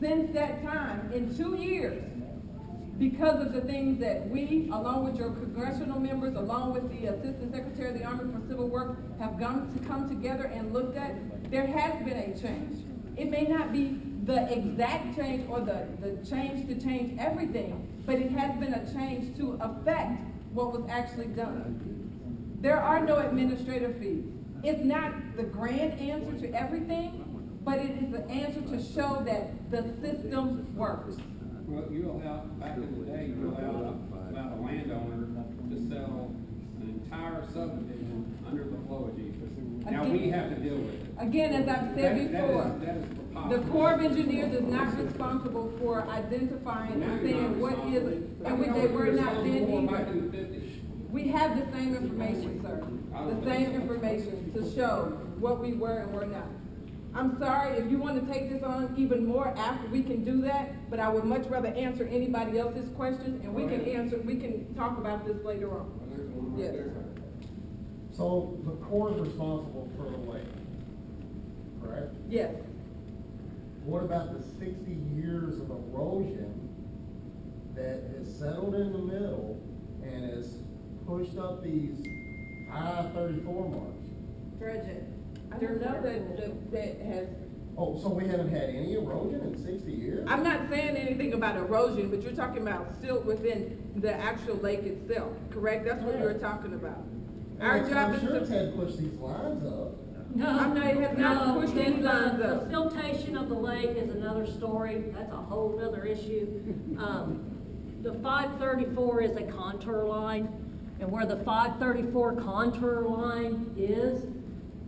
since that time, in two years, because of the things that we, along with your congressional members, along with the Assistant Secretary of the Army for Civil Work, have gone to come together and looked at, there has been a change. It may not be the exact change or the, the change to change everything, but it has been a change to affect what was actually done. There are no administrative fees. It's not the grand answer to everything, but it is the answer to show that the system works. Well, you allowed, back in the day, you allowed, allowed a landowner to sell an entire subdivision under the flowage easement. Now we have to deal with it. Again, as I've said that is- before, That is the. Corps of Engineers is not responsible for identifying Now and saying what is, and Now they were not then either. in the fifties. We have the same information, sir, the same information to show what we were and were not. I'm sorry, if you want to take this on even more after, we can do that, but I would much rather answer anybody else's questions, and we can answer, we can talk about this later on. Well, there's one right Yes. So the Corps is responsible for the lake, correct? Yes, What about the sixty years of erosion that has settled in the middle and has pushed up these I thirty-four marks? Dredging. I don't know that, that, that has, Oh, so we haven't had any erosion in sixty years? I'm not saying anything about erosion, but you're talking about silt within the actual lake itself, correct? That's what you're talking about. Our I'm- job I'm is sure it's to, had pushed these lines up. No, I'm not- it has not no, pushed the- any lines the- up. The siltation of the lake is another story, that's a whole other issue. Um, The five thirty-four is a contour line, and where the five thirty-four contour line is,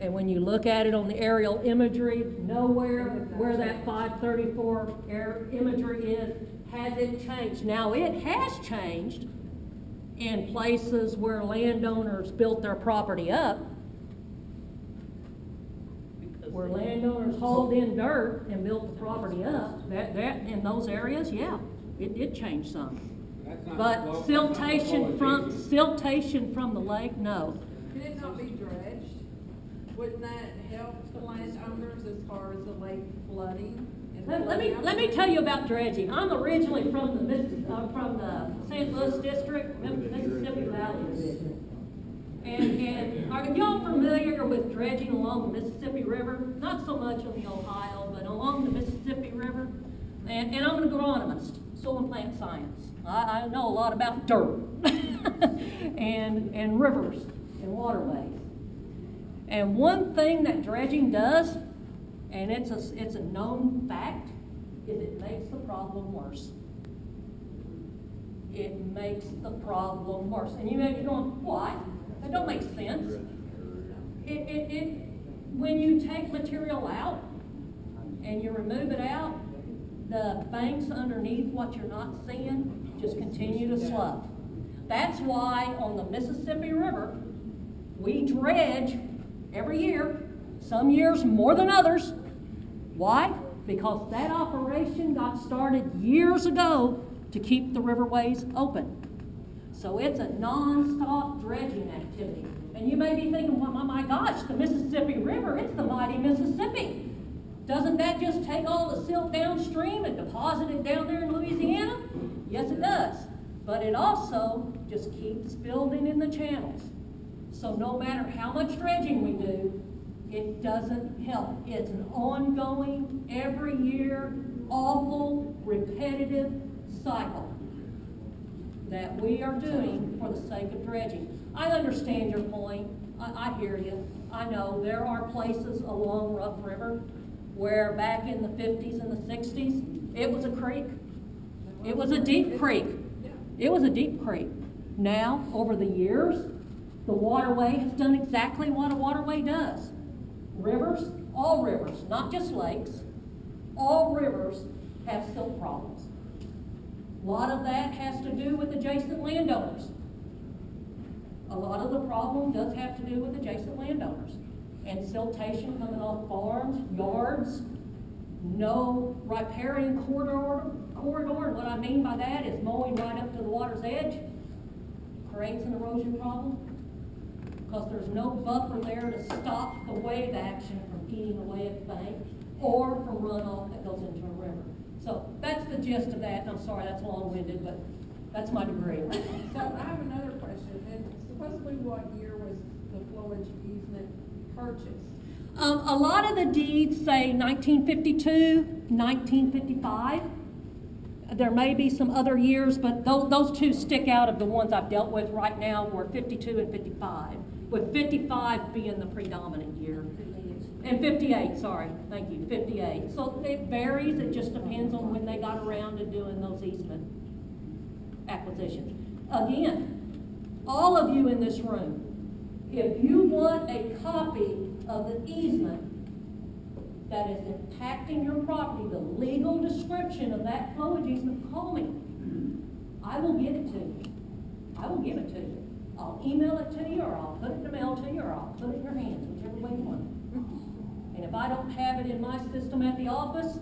and when you look at it on the aerial imagery, nowhere where that five thirty-four air imagery is, has it changed. Now, it has changed in places where landowners built their property up, where landowners hauled in dirt and built the property up, that, that, in those areas, yeah, it did change some. But the flow- that's not the siltation from, siltation from the lake, no. Could it not be dredged? Wouldn't that help the landowners as far as the lake flooding? Let, let me, let me tell you about dredging. I'm originally from the Miss, uh, from the St. Louis District, Mississippi Valley And, and are y'all familiar with dredging along the Mississippi River? Not so much on the Ohio, but along the Mississippi River. And, and I'm an agronomist, soil and plant science. I, I know a lot about dirt and, and rivers and waterways. And one thing that dredging does, and it's a, it's a known fact, is it makes the problem worse. It makes the problem worse. And you may be going, why? That don't make sense. It, it, it, when you take material out and you remove it out, the banks underneath what you're not seeing just continue to slough. That's why on the Mississippi River, we dredge every year, some years more than others. Why? Because that operation got started years ago to keep the riverways open. So it's a non-stop dredging activity. And you may be thinking, well, my gosh, the Mississippi River, it's the mighty Mississippi. Doesn't that just take all the silt downstream and deposit it down there in Louisiana? Yes, it does. But it also just keeps building in the channels. So no matter how much dredging we do, it doesn't help. It's an ongoing, every year, awful, repetitive cycle that we are doing for the sake of dredging. I understand your point. I, I hear you. I know there are places along Rough River where back in the fifties and the sixties, it was a creek. It was a deep creek. It was a deep creek. Now, over the years, the waterway has done exactly what a waterway does. Rivers, all rivers, not just lakes, all rivers have silt problems. A lot of that has to do with adjacent landowners. A lot of the problem does have to do with adjacent landowners. And siltation coming off farms, yards, no riparian corridor, corridor, and what I mean by that is mowing right up to the water's edge, creates an erosion problem. Because there's no buffer there to stop the wave action from eating away at the bank or a runoff that goes into a river. So that's the gist of that, I'm sorry, that's long-winded, but that's my degree. So I have another question, and supposedly what year was the flowage easement purchased? Um, a lot of the deeds say 1952, 1955. There may be some other years, but those, those two stick out of the ones I've dealt with right now were 52 and 55, with 55 being the predominant year. And 58, sorry, thank you, 58. So it varies, it just depends on when they got around to doing those easement acquisitions. Again, all of you in this room, if you want a copy of the easement that is impacting your property, the legal description of that flowage easement, call me. I will give it to you. I will give it to you. I'll email it to you, or I'll put it in the mail to you, or I'll put it in your hands, whichever way you want. And if I don't have it in my system at the office,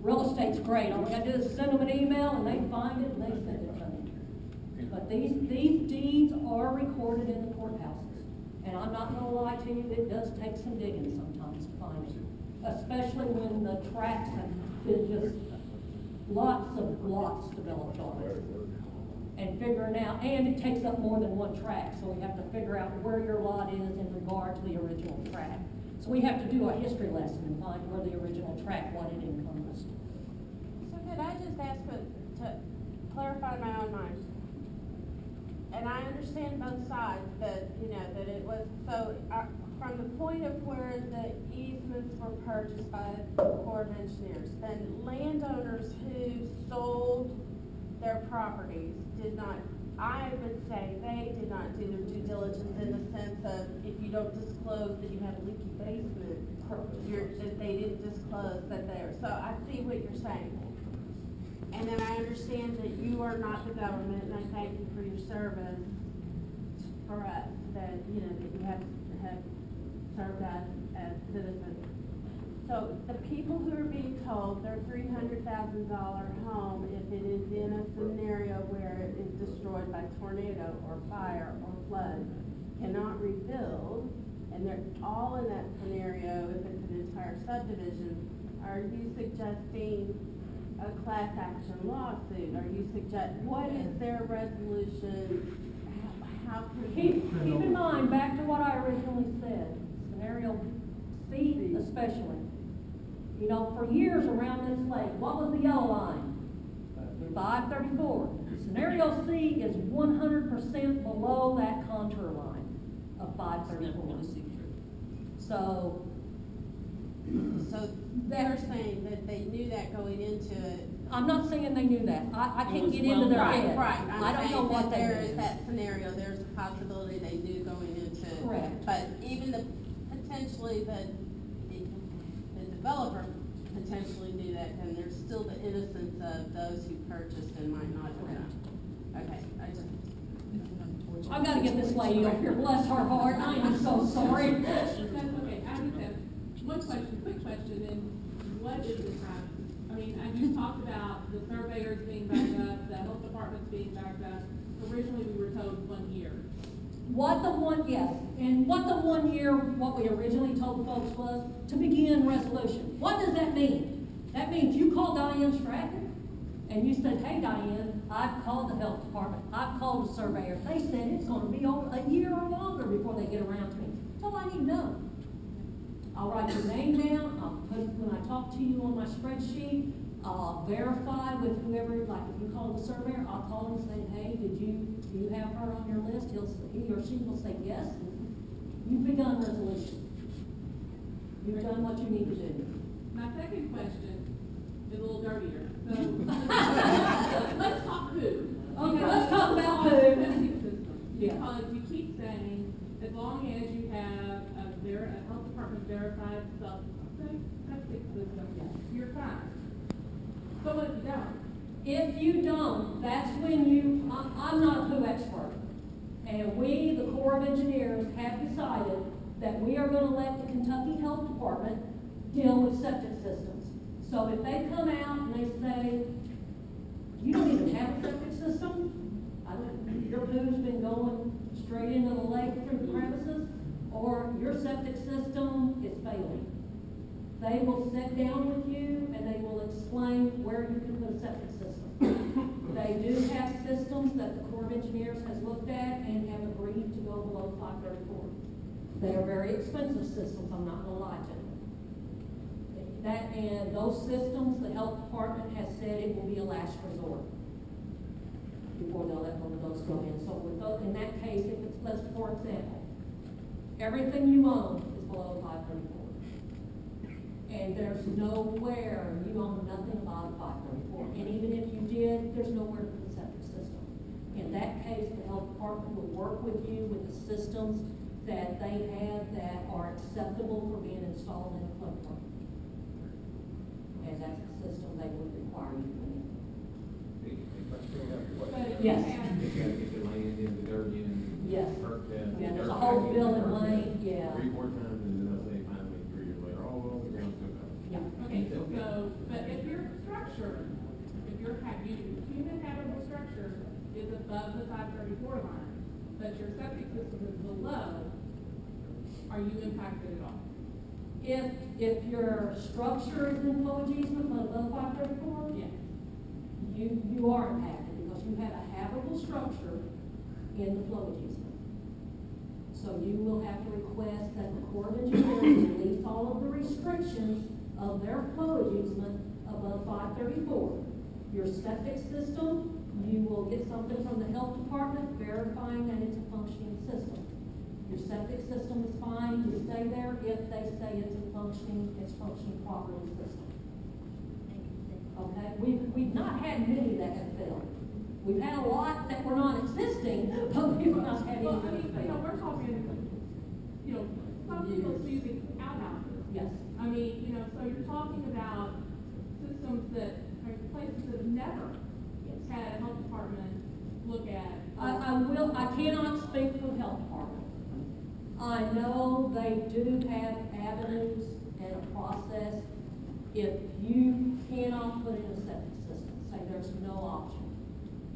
real estate's great. All I gotta do is send them an email, and they find it, and they send it to me. But these, these deeds are recorded in the courthouses. And I'm not gonna lie to you, it does take some digging sometimes to find it. Especially when the tracks have been just lots of lots developed on it. And figuring out, and it takes up more than one track, so we have to figure out where your lot is in regard to the original track. So we have to do a history lesson and find where the original track, what it encompassed. So could I just ask for, to clarify my own mind? And I understand both sides, that, you know, that it was, so, uh, from the point of where the easements were purchased by the Corps of Engineers, then landowners who sold their properties did not, I would say, they did not do their due diligence in the sense of, if you don't disclose that you have a leaky basement, you're, that they didn't disclose that they're, so I see what you're saying. And then I understand that you are not the government, and I thank you for your service for us, that, you know, that you have, have served us as citizens. So the people who are being told their three hundred thousand dollar home, if it is in a scenario where it is destroyed by tornado or fire or flood, cannot rebuild, and they're all in that scenario if it's an entire subdivision, are you suggesting a class action lawsuit? Are you suggest, what is their resolution? How, how can? Keep, keep in mind, back to what I originally said, scenario C especially. You know, for years around this lake, what was the yellow line? Five thirty-four. Scenario C is one hundred percent below that contour line of five thirty-four. So, So they're saying that they knew that going into it. I'm not saying they knew that. I, I can't get into their Right, head. right. I I'm don't know what there is that scenario, there's a possibility they knew going into. Correct. But even the, potentially the developer potentially knew that, and there's still the innocence of those who purchased and might not have known. Okay, I just. I've gotta get this lady up here, bless her heart, I am so sorry. That's okay, I just have one question, quick question, and what is the time? I mean, I just talked about the surveyors being backed up, the health departments being backed up. Originally, we were told one year. What the one, yes, and what the one year, what we originally told folks was to begin resolution. What does that mean? That means you called Diane Stratton and you said, hey Diane, I've called the health department, I've called the surveyor. They said it's gonna be over a year or longer before they get around to me. That's I need to know. I'll write your name down, I'll put, when I talk to you on my spreadsheet, I'll verify with whoever, like if you call the surveyor, I'll call and say, hey, did you, you have her on your list? He'll, he or she will say yes, you've begun resolution. You've done what you need to do. My second question is a little dirtier, so. Let's talk food. Okay, let's talk about food. Yeah. Because you keep saying, as long as you have a ver, a health department verified septic, septic system, you're fine. So what if you don't? If you don't, that's when you, I'm, I'm not a poo expert. And we, the Corps of Engineers, have decided that we are gonna let the Kentucky Health Department deal with septic systems. So if they come out and they say, you don't even have a septic system, I your poo's been going straight into the lake through the premises, or your septic system is failing. They will sit down with you and they will explain where you can put a septic system. They do have systems that the Corps of Engineers has looked at and have agreed to go below five thirty-four. They are very expensive systems, I'm not gonna lie to you. That, and those systems, the health department has said it will be a last resort before they'll let one of those go in. So with those, in that case, if it's, let's, for example, everything you own is below five thirty-four. And there's nowhere, you own nothing about above five thirty-four. And even if you did, there's nowhere for the septic system. In that case, the health department will work with you with the systems that they have that are acceptable for being installed in a floodplain. And that's the system they would require you to put in. If you Yes. You gotta get the land in the dirt in. Yes. Perk that. Uh, yeah, there's a dirt whole back in, building perk lane, it. yeah. Three, four times, and then they'll say finally, three years later, oh, well, the ground's still covered. Yeah. Okay, so, but if your structure, if your, ha- you, human is above the five thirty-four line, but your septic system is below, are you impacted at all? If, if your structure is in flow easement below five thirty-four, Yes. you, you are impacted because you have a habitable structure in the flow easement. So you will have to request that the Corps of Engineers release all of the restrictions of their flow easement above five thirty-four. Your septic system, you will get something from the health department verifying that it's a functioning system. Your septic system is fine, you stay there if they say it's a functioning, it's functioning properly system. Okay, we've, we've not had many that have failed. We've had a lot that were non-existing, but we've not had any Well, I mean, you know, we're talking, you know, some people's using outhouses. Yes, I mean, you know, so you're talking about systems that, are places that have never yes. had a health department look at. I, I will, I cannot speak for the health department. I know they do have avenues and a process. If you cannot put in a septic system, say there's no option,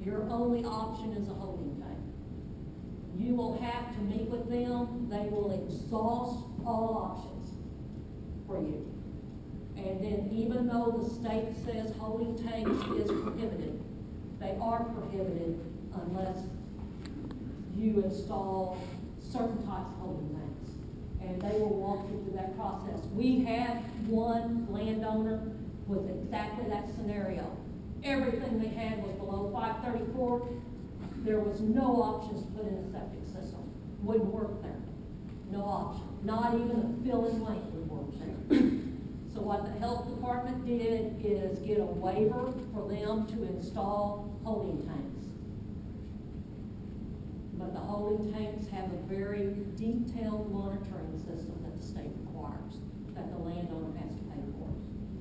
your only option is a holding tank. You will have to meet with them, they will exhaust all options for you. And then even though the state says holding tanks is prohibited, they are prohibited unless you install certain types of holding tanks. And they will walk you through that process. We had one landowner with exactly that scenario. Everything they had was below five thirty-four. There was no options to put in a septic system. Wouldn't work there. No option. Not even a filling lane would work there. So what the health department did is get a waiver for them to install holding tanks. But the holding tanks have a very detailed monitoring system that the state requires, that the landowner has to pay for.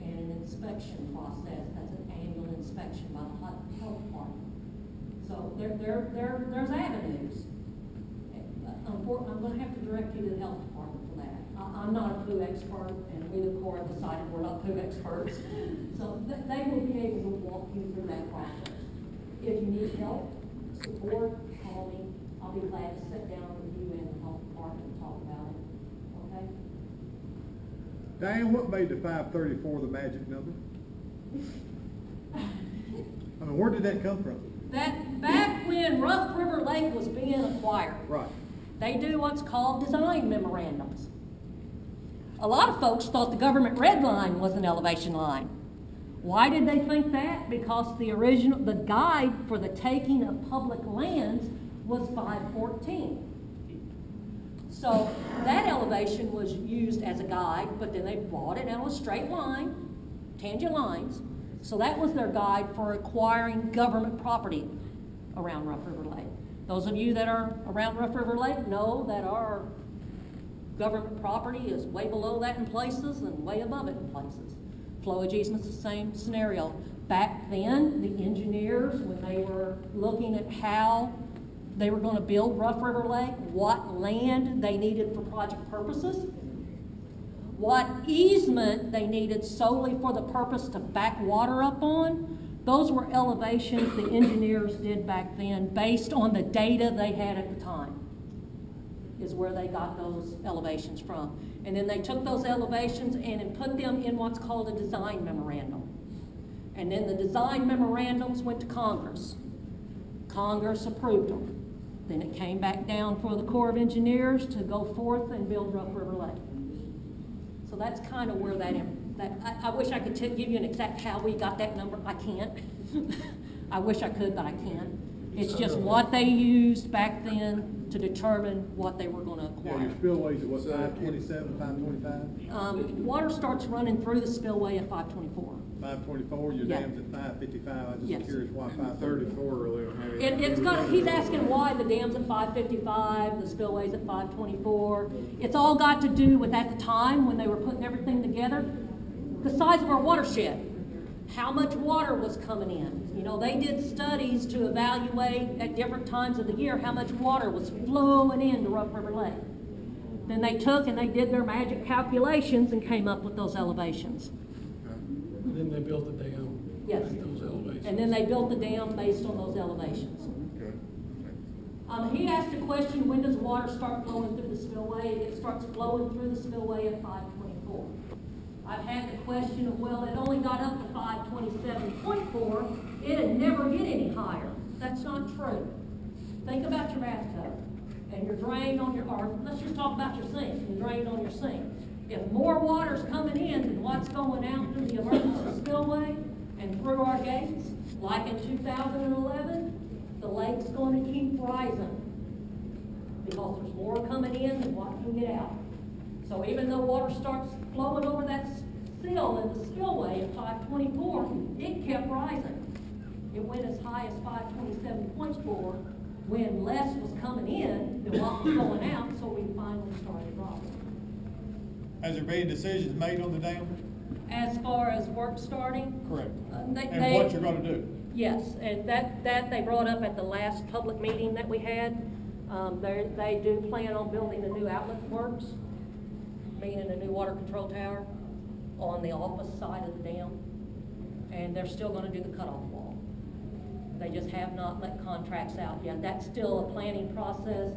And an inspection process, that's an annual inspection by the health department. So there, there, there, there's avenues. Unfortunately, I'm gonna have to direct you to the health department for that. I, I'm not a poo expert, and we, the Corps, have decided we're not poo experts. So th- they will be able to walk you through that process. If you need help, support, call me. I'll be glad to sit down with you and the health department and talk about it, okay? Diane, what made the five thirty-four the magic number? I mean, where did that come from? That, back when Rough River Lake was being acquired. Right. They do what's called design memorandums. A lot of folks thought the government red line was an elevation line. Why did they think that? Because the original, the guide for the taking of public lands was 514. So that elevation was used as a guide, but then they brought it out a straight line, tangent lines. So that was their guide for acquiring government property around Rough River Lake. Those of you that are around Rough River Lake know that our government property is way below that in places and way above it in places. Flowage easement's the same scenario. Back then, the engineers, when they were looking at how they were gonna build Rough River Lake, what land they needed for project purposes, what easement they needed solely for the purpose to back water up on, those were elevations the engineers did back then based on the data they had at the time, is where they got those elevations from. And then they took those elevations and put them in what's called a design memorandum. And then the design memorandums went to Congress. Congress approved them. Then it came back down for the Corps of Engineers to go forth and build Rough River Lake. So that's kind of where that, that, I, I wish I could give you an exact how we got that number, I can't. I wish I could, but I can't. It's just what they used back then to determine what they were gonna Yeah, acquire. your spillways at what, five twenty-seven, five twenty-five? Um, water starts running through the spillway at five twenty-four. Five twenty-four, your Yeah. dam's at five fifty-five, I Yes. just curious why five thirty-four really. It, it's got, he's asking why the dam's at five fifty-five, the spillway's at five twenty-four. It's all got to do with at the time, when they were putting everything together, the size of our watershed. How much water was coming in. You know, they did studies to evaluate at different times of the year how much water was flowing into Rough River Lake. Then they took and they did their magic calculations and came up with those elevations. Then they built the dam. Yes. at Those elevations. And then they built the dam based on those elevations. Okay. Um, he asked a question, when does water start flowing through the spillway? It starts flowing through the spillway at five twenty-four. I've had the question of, well, it only got up to five twenty-seven point four, it'd never get any higher. That's not true. Think about your bathtub and your drain on your, or let's just talk about your sink, your drain on your sink. If more water's coming in than what's going out through the emergency spillway and through our gates, like in two thousand and eleven, the lake's gonna keep rising. Because there's more coming in than what can get out. So even though water starts flowing over that sill in the spillway at five twenty-four, it kept rising. It went as high as five twenty-seven point four when less was coming in than what was going out, so we finally started dropping. Has there been decisions made on the dam? As far as work starting, Correct. uh, they, And they- what you're gonna do? Yes, and that, that they brought up at the last public meeting that we had. Um, they, they do plan on building a new outlet works, meaning a new water control tower on the office side of the dam. And they're still gonna do the cutoff wall. They just have not let contracts out yet. That's still a planning process.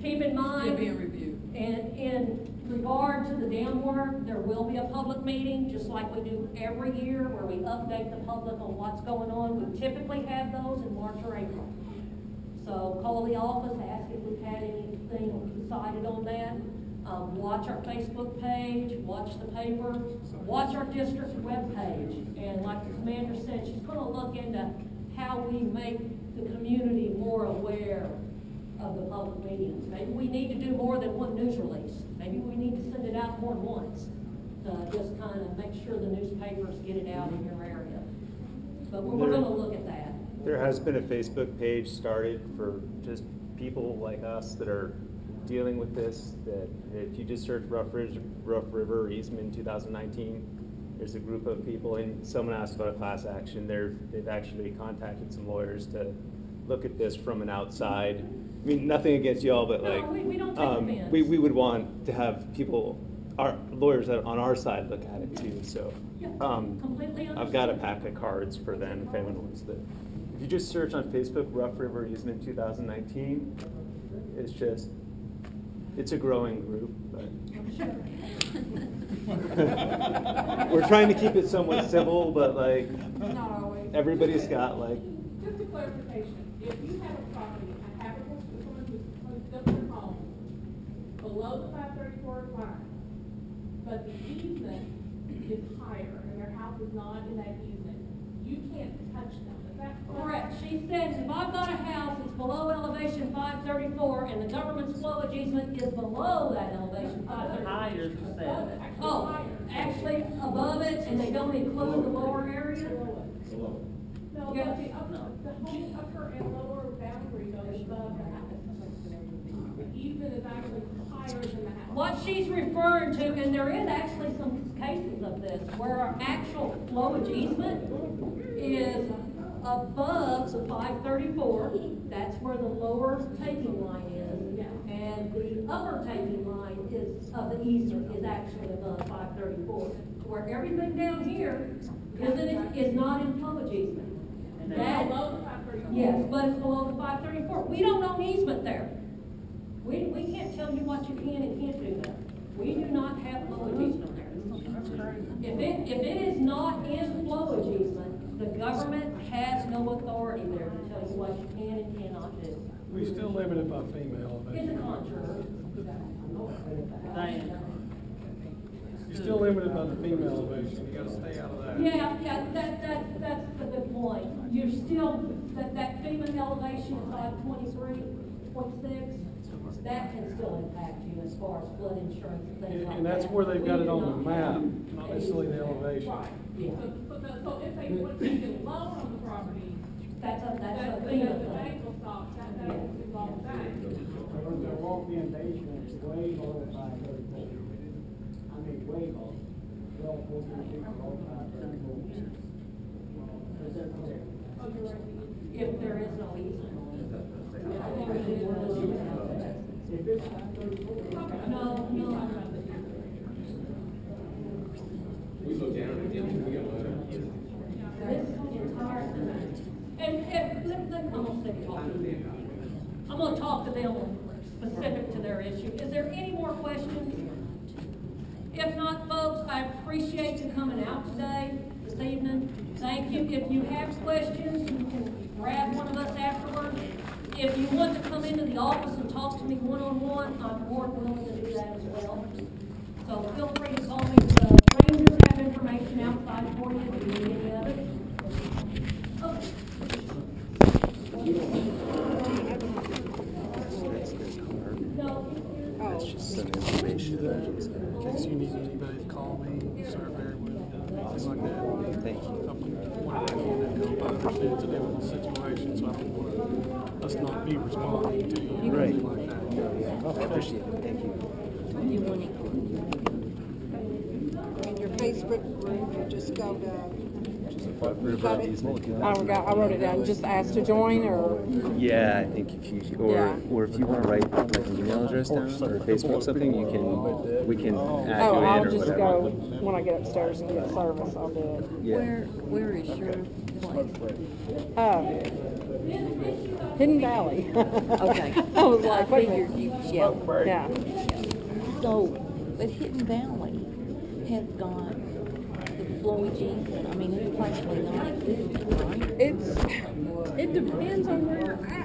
Keep in mind. Still being reviewed. And in regard to the dam work, there will be a public meeting, just like we do every year, where we update the public on what's going on. We typically have those in March or April. So call the office, ask if we've had anything decided on that. Um, watch our Facebook page, watch the paper, watch our district webpage. And like the commander said, she's gonna look into how we make the community more aware of the public meetings. Maybe we need to do more than one news release. Maybe we need to send it out more than once, to just kind of make sure the newspapers get it out in your area. But we're, we're gonna look at that. There has been a Facebook page started for just people like us that are dealing with this, that if you just search Rough Ridge, Rough River Easement two thousand nineteen, there's a group of people, and someone asked about a class action, they're, they've actually contacted some lawyers to look at this from an outside, I mean, nothing against y'all, but No, like. we- we don't take um, offense. We, we would want to have people, our lawyers that- on our side look at it too, so. Yeah, um, completely I've got a understand. pack of cards for them if anyone wants to. If you just search on Facebook, Rough River Easement 2019, it's just, it's a growing group, but. We're trying to keep it somewhat civil, but like, Not always. everybody's got like, Just a clarification, if you have a property, a habitable, someone who's, who's built their home below the five thirty-four line, but the easement is higher and their house is not in that easement, you can't touch them, is that correct? Correct, she says if I've got a house that's below elevation five thirty-four and the government's flowage easement is below that elevation five thirty-four. Higher, she said. Oh, higher. actually above it and they don't include the lower area? Below. No, Yeah. the upper, the whole upper and lower boundary goes above the house. The easement is actually higher than the house. What she's referring to, and there is actually some cases of this, where our actual flowage easement is above the five thirty-four, that's where the lower taking line is. And the upper taking line is, of the easement is actually above five thirty-four, where everything down here isn't, is not in flowage easement. And That- below the five thirty-four. Yes, but it's below the five thirty-four. We don't own easement there. We, we can't tell you what you can and can't do there. We do not have flowage easement there. If it, if it is not in flowage easement, the government has no authority there to tell you what you can and cannot do. We still limited by FEMA It's a elevation. contract. Diane. You're still limited by the FEMA elevation, you gotta stay out of that. Yeah, yeah, that, that, that's the good point. You're still, that, that FEMA elevation is like twenty-three point six, that can still impact you as far as flood insurance and things And, like that. and that's where they've got it on the We do not map, have- not necessarily the elevation. Right, yeah. So, so, the- so if they would take a loan on the property, That's a, that's a that, the, FEMA the bank will stop, that, that will involve the bank. The walk-in basement is way below five thirty-four. I mean, way below. Well, four thirty six, below five thirty-four. Is that correct? You're right. If there is no easement on it. No, no. We look down them, we got a This entire, and, and, let, let, I'm gonna say talk to them. I'm gonna talk to them specific to their issue. Is there any more questions? If not, folks, I appreciate you coming out today, this evening. Thank you. If you have questions, you can grab one of us afterwards. If you want to come into the office and talk to me one-on-one, I'm more willing to do that as well. So feel free to call me. Uh, the Rangers have information outside for you if you need any of it. In case you need anybody to call me, things like that. Thank you. I want to understand to deal with the situation, so I don't want us not be responding to you or Right. anything. I appreciate it, thank you. In your Facebook group, you just go to, What, you got it? I forgot, I wrote it down, just ask to join or? Yeah, I think if you, or, Yeah. or if you wanna write like an email address down or Facebook something, you can, we can add Oh, you I'll in or just whatever. go, when I get upstairs and get service, I'll do it. Yeah. where is your Uh, Hidden Valley. Okay. I was like, wait a figured minute. you- yeah. Yeah, So, but Hidden Valley has got the flowage easement, I mean, it's practically not right? it's, it depends on where you're at.